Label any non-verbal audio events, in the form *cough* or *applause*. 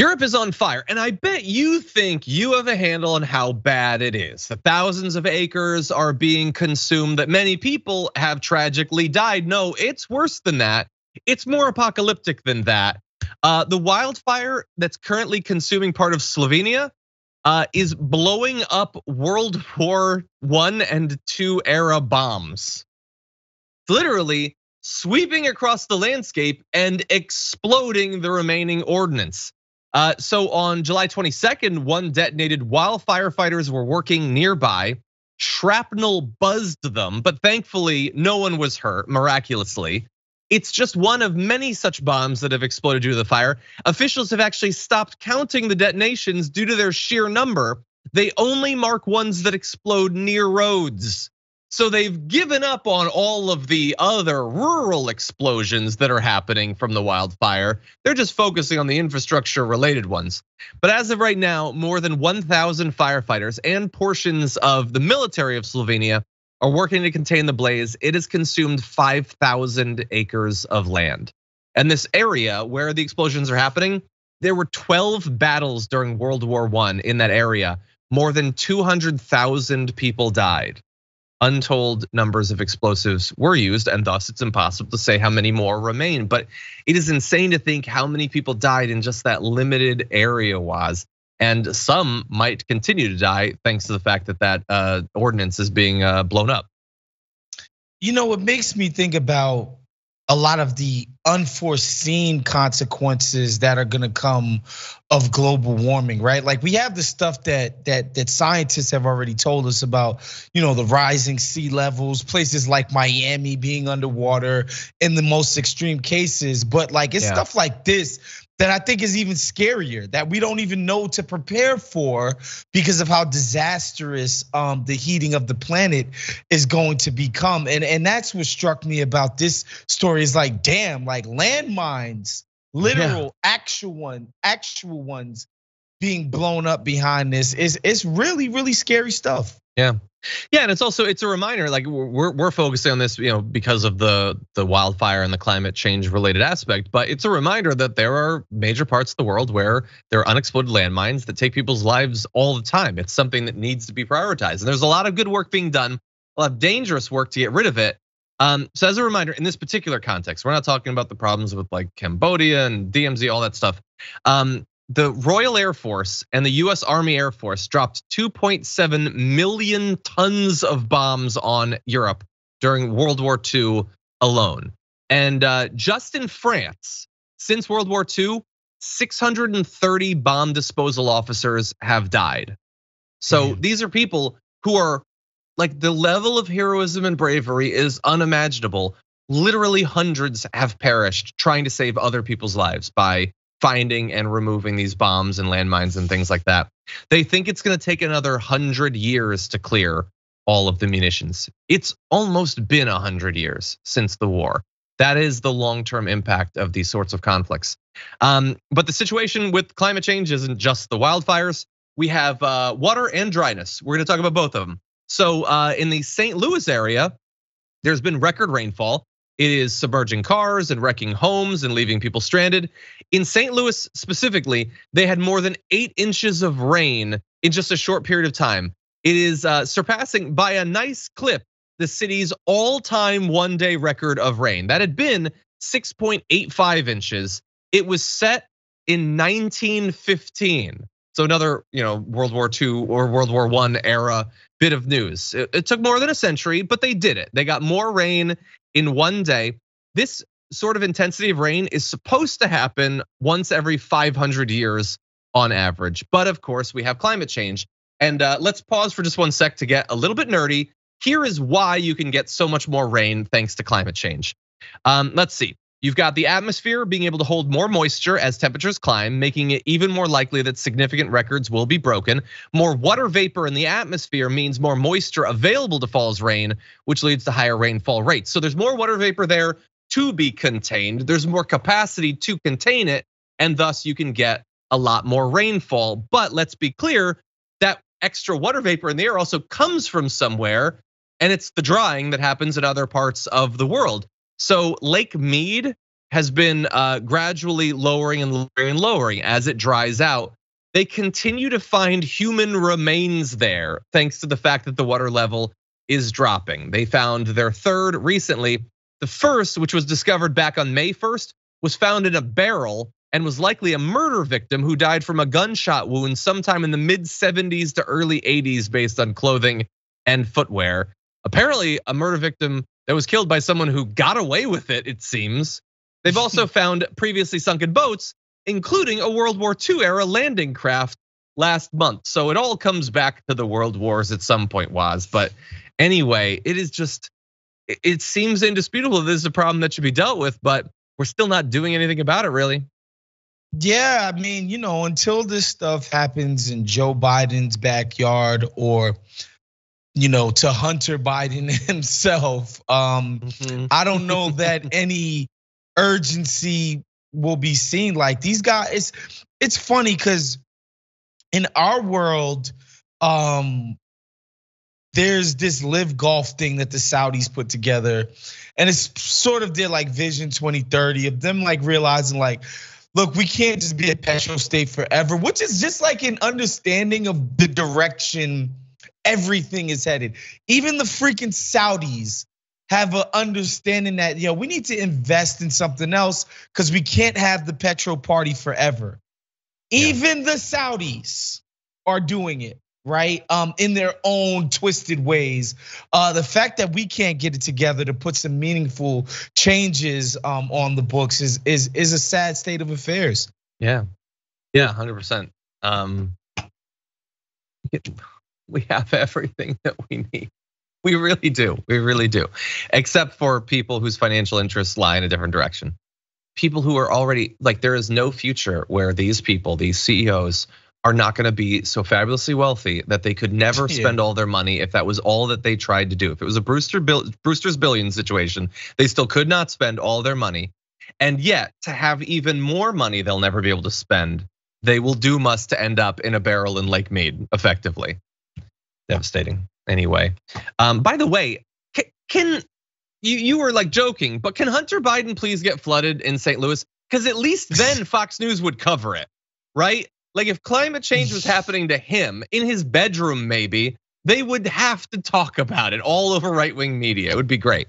Europe is on fire, and I bet you think you have a handle on how bad it is. That thousands of acres are being consumed, that many people have tragically died. No, it's worse than that. It's more apocalyptic than that. Uh, the wildfire that's currently consuming part of Slovenia uh, is blowing up World War One and Two era bombs. Literally sweeping across the landscape and exploding the remaining ordnance. Uh, so on July 22nd, one detonated while firefighters were working nearby. Shrapnel buzzed them, but thankfully no one was hurt miraculously. It's just one of many such bombs that have exploded due to the fire. Officials have actually stopped counting the detonations due to their sheer number. They only mark ones that explode near roads. So they've given up on all of the other rural explosions that are happening from the wildfire. They're just focusing on the infrastructure related ones. But as of right now, more than 1,000 firefighters and portions of the military of Slovenia are working to contain the blaze. It has consumed 5,000 acres of land. And this area where the explosions are happening, there were 12 battles during World War I in that area. More than 200,000 people died untold numbers of explosives were used, and thus it's impossible to say how many more remain. But it is insane to think how many people died in just that limited area was. And some might continue to die thanks to the fact that that uh, ordnance is being uh, blown up. You know, it makes me think about a lot of the unforeseen consequences that are going to come of global warming right like we have the stuff that that that scientists have already told us about you know the rising sea levels places like miami being underwater in the most extreme cases but like it's yeah. stuff like this that I think is even scarier that we don't even know to prepare for because of how disastrous um, the heating of the planet is going to become. And, and that's what struck me about this story is like, damn, like landmines, literal, yeah. actual one, actual ones being blown up behind this is it's really, really scary stuff. Yeah. Yeah, and it's also it's a reminder. Like we're we're focusing on this, you know, because of the the wildfire and the climate change related aspect. But it's a reminder that there are major parts of the world where there are unexploded landmines that take people's lives all the time. It's something that needs to be prioritized, and there's a lot of good work being done, a lot of dangerous work to get rid of it. Um, so as a reminder, in this particular context, we're not talking about the problems with like Cambodia and DMZ, all that stuff. Um, the Royal Air Force and the US Army Air Force dropped 2.7 million tons of bombs on Europe during World War II alone. And uh, just in France, since World War II, 630 bomb disposal officers have died. So mm. these are people who are like the level of heroism and bravery is unimaginable. Literally hundreds have perished trying to save other people's lives by finding and removing these bombs and landmines and things like that. They think it's gonna take another hundred years to clear all of the munitions. It's almost been a hundred years since the war. That is the long-term impact of these sorts of conflicts. Um, but the situation with climate change isn't just the wildfires. We have uh, water and dryness. We're gonna talk about both of them. So uh, in the St. Louis area, there's been record rainfall. It is submerging cars and wrecking homes and leaving people stranded. In St. Louis specifically, they had more than eight inches of rain in just a short period of time. It is uh, surpassing by a nice clip the city's all time one day record of rain. That had been 6.85 inches. It was set in 1915. So another, you know, World War II or World War One era bit of news. It, took more than a century, but they did it. They got more rain in one day. This sort of intensity of rain is supposed to happen once every 500 years on average. But of course, we have climate change. And uh, let's pause for just one sec to get a little bit nerdy. Here is why you can get so much more rain thanks to climate change. Um, let's see. You've got the atmosphere being able to hold more moisture as temperatures climb, making it even more likely that significant records will be broken. More water vapor in the atmosphere means more moisture available to fall as rain, which leads to higher rainfall rates. So there's more water vapor there to be contained. There's more capacity to contain it, and thus you can get a lot more rainfall. But let's be clear that extra water vapor in the air also comes from somewhere, and it's the drying that happens in other parts of the world. So Lake Mead has been uh, gradually lowering and lowering and lowering as it dries out. They continue to find human remains there, thanks to the fact that the water level is dropping. They found their third recently. The first, which was discovered back on May 1st, was found in a barrel and was likely a murder victim who died from a gunshot wound sometime in the mid 70s to early 80s based on clothing and footwear. Apparently, a murder victim that was killed by someone who got away with it, it seems. They've *laughs* also found previously sunken boats, including a World War II era landing craft last month. So it all comes back to the world wars at some point, was. But anyway, it is just, it seems indisputable this is a problem that should be dealt with, but we're still not doing anything about it, really. Yeah, I mean, you know, until this stuff happens in Joe Biden's backyard or you know, to Hunter Biden *laughs* himself, um mm-hmm. I don't know that *laughs* any urgency will be seen like these guys it's it's funny cuz in our world um there's this live golf thing that the Saudis put together and it's sort of their like vision 2030 of them like realizing like look, we can't just be a petro state forever, which is just like an understanding of the direction everything is headed. Even the freaking Saudis have an understanding that yo, know, we need to invest in something else because we can't have the petro party forever. Yeah. Even the Saudis are doing it right? Um, in their own twisted ways. Uh, the fact that we can't get it together to put some meaningful changes um, on the books is is is a sad state of affairs. Yeah, yeah, hundred percent. Um, *laughs* we have everything that we need. We really do. We really do. Except for people whose financial interests lie in a different direction. People who are already like there is no future where these people, these CEOs are not going to be so fabulously wealthy that they could never *laughs* spend all their money if that was all that they tried to do. If it was a Brewster Brewster's billion situation, they still could not spend all their money. And yet, to have even more money they'll never be able to spend, they will do must to end up in a barrel in Lake Mead, effectively. Devastating. Anyway, um, by the way, can, can you you were like joking, but can Hunter Biden please get flooded in St. Louis? Because at least *laughs* then Fox News would cover it, right? Like if climate change was *laughs* happening to him in his bedroom, maybe they would have to talk about it all over right wing media. It would be great.